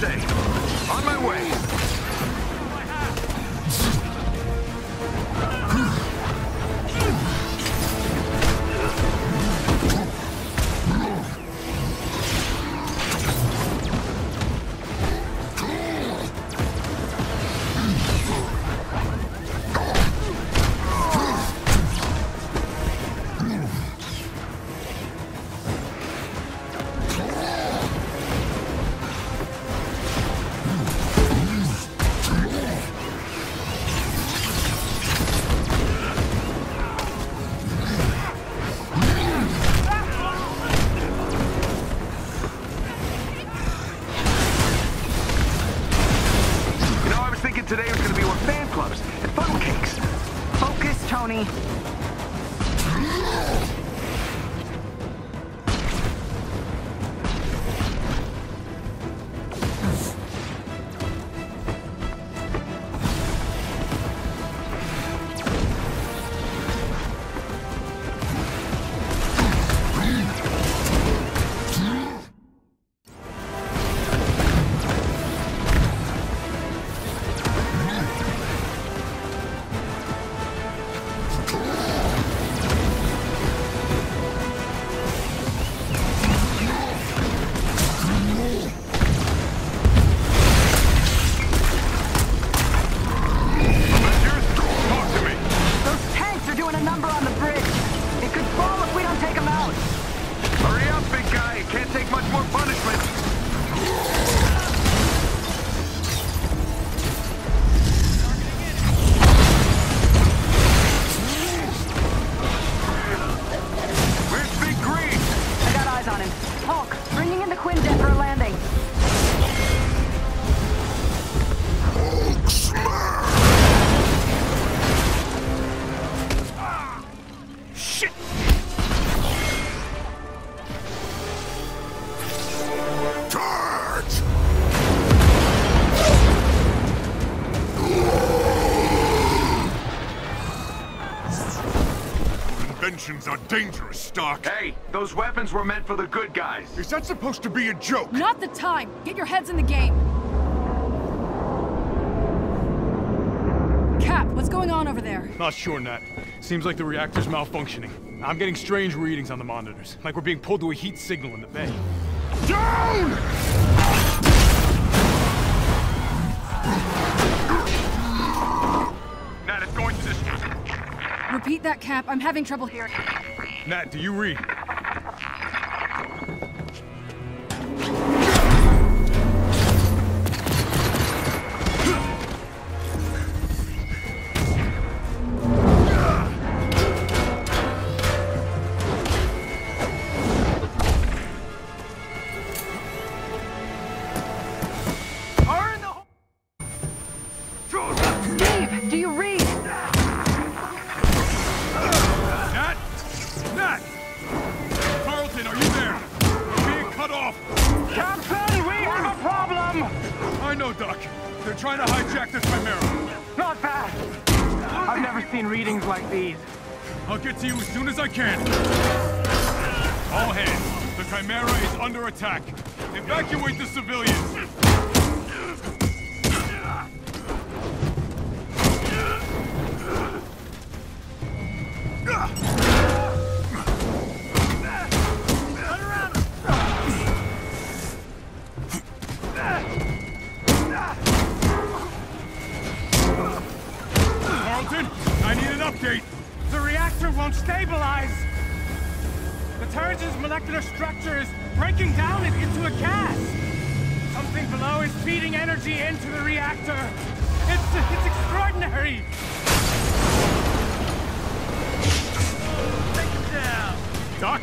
On my way. Inventions are dangerous, Stark. Hey, those weapons were meant for the good guys. Is that supposed to be a joke? Not the time! Get your heads in the game! Cap, what's going on over there? Not sure, Nat. Seems like the reactor's malfunctioning. I'm getting strange readings on the monitors, like we're being pulled to a heat signal in the bay. Down! Repeat that, Cap. I'm having trouble hearing. Nat, do you read? Attack. Evacuate the civilians. Tarleton, I need an update. The reactor won't stabilize. The turret's molecular structure is breaking down it into a gas. Something below is feeding energy into the reactor. It's it's extraordinary. Take him down. Doc,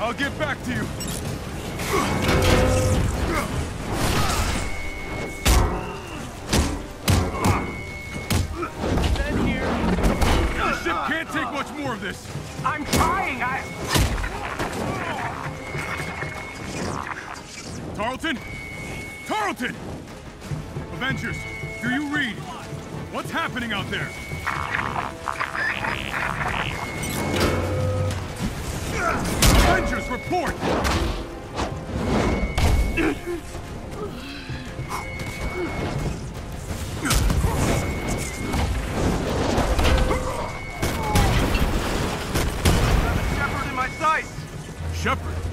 I'll get back to you. Here. The ship can't take much more of this. I'm trying. I. Tarleton? Tarleton! Avengers, do you read? What's happening out there? Avengers, report! Shepard in my?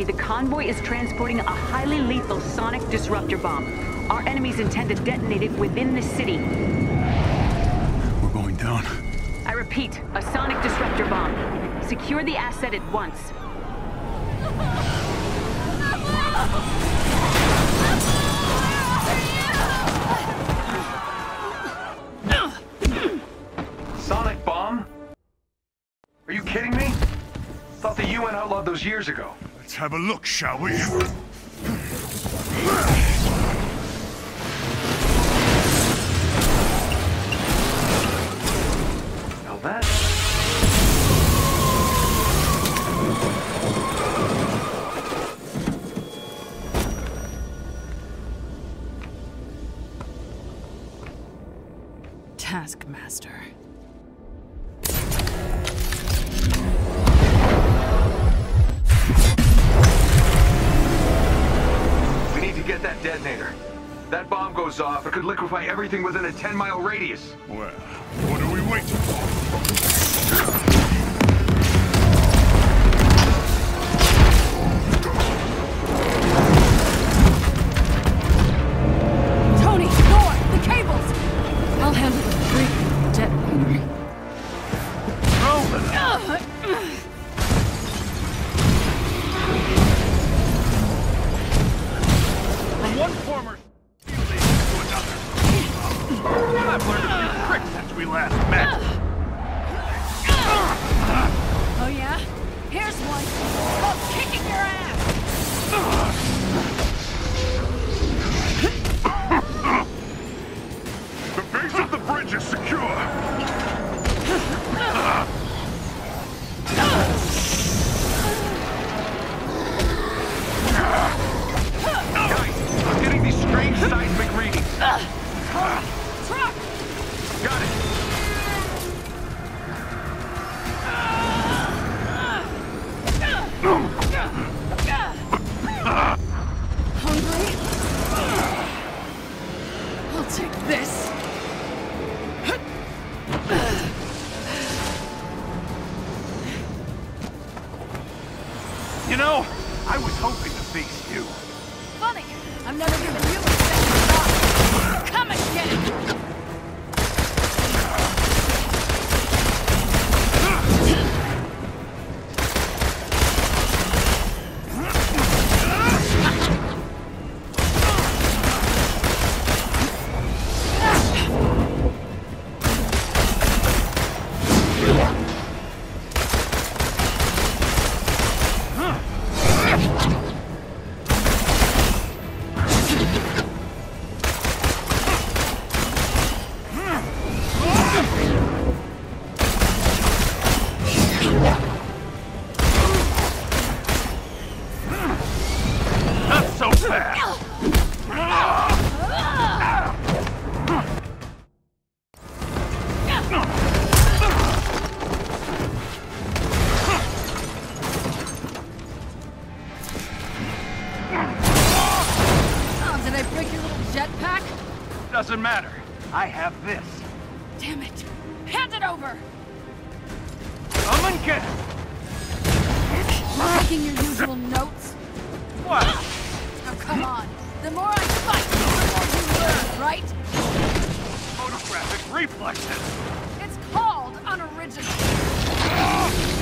3, the convoy is transporting a highly lethal sonic disruptor bomb. Our enemies intend to detonate it within the city. We're going down. I repeat, a sonic disruptor bomb. Secure the asset at once. Sonic bomb? Are you kidding me? Thought the UN outlawed those years ago. Let's have a look, shall we? Everything within a 10-mile radius. Well, did I break your little jetpack? Doesn't matter. I have this. Damn it! Hand it over! Come and get it. Taking your usual notes? What? Now come on. The more I fight, the more you learn, right? Photographic reflexes. It's called unoriginal. Ah!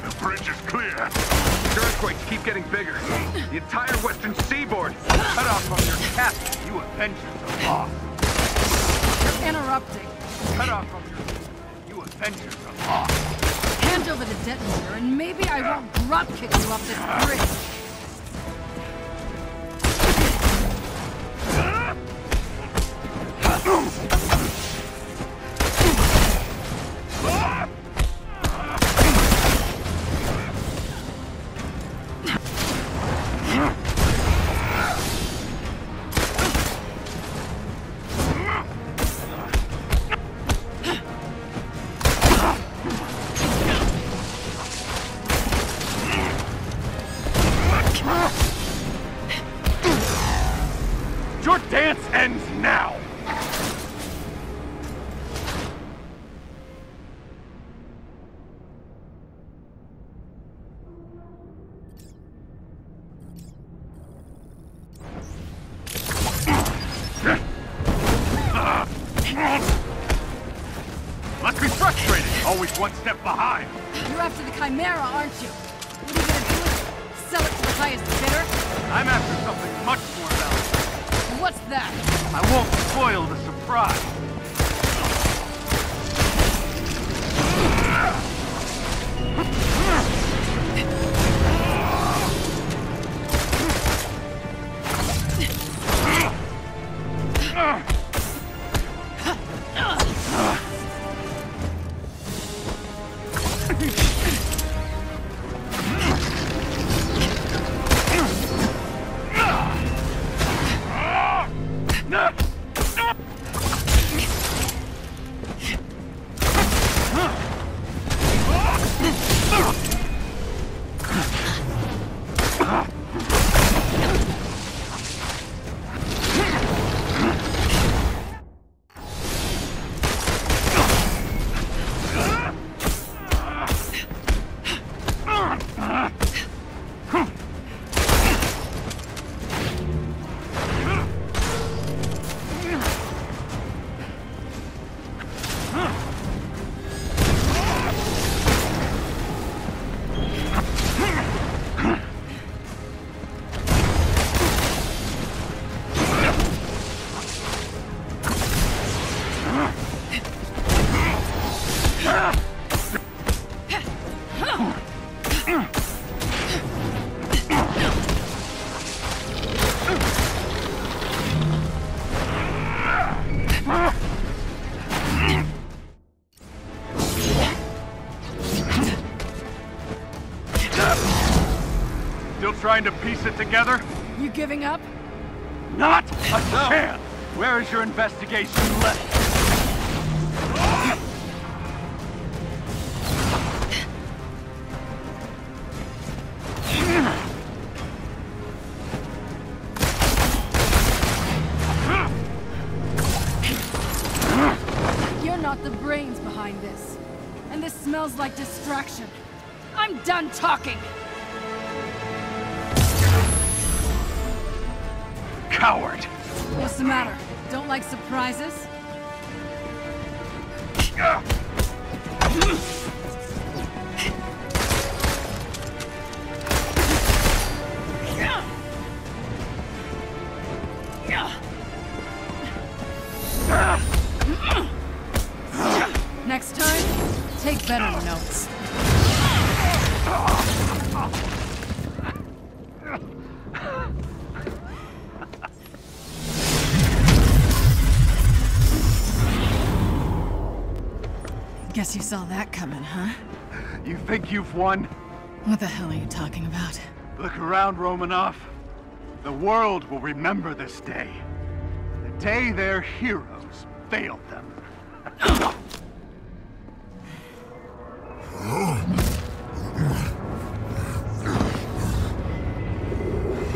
The bridge is clear. Earthquakes keep getting bigger. The entire western seaboard. Cut off from your captain, you avengers Jordan! dance ends now! Spoil the together? You giving up? Not a chance! Where is your investigation left? You're not the brains behind this. And this smells like distraction. I'm done talking! What's the matter? Don't like surprises? Ah! Guess you saw that coming, huh? You think you've won? What the hell are you talking about? Look around, Romanoff. The world will remember this day. The day their heroes failed them.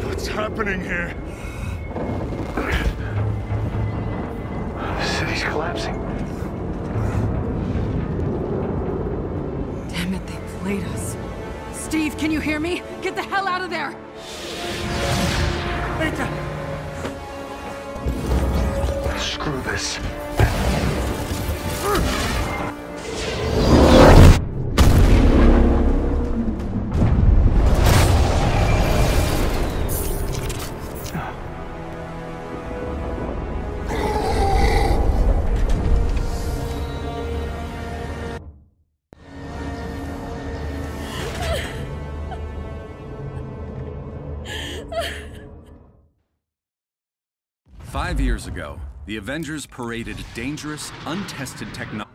What's happening here? The city's collapsing. Us. Steve, can you hear me? Get the hell out of there! Beta! Screw this. Years ago, the Avengers paraded dangerous, untested technology.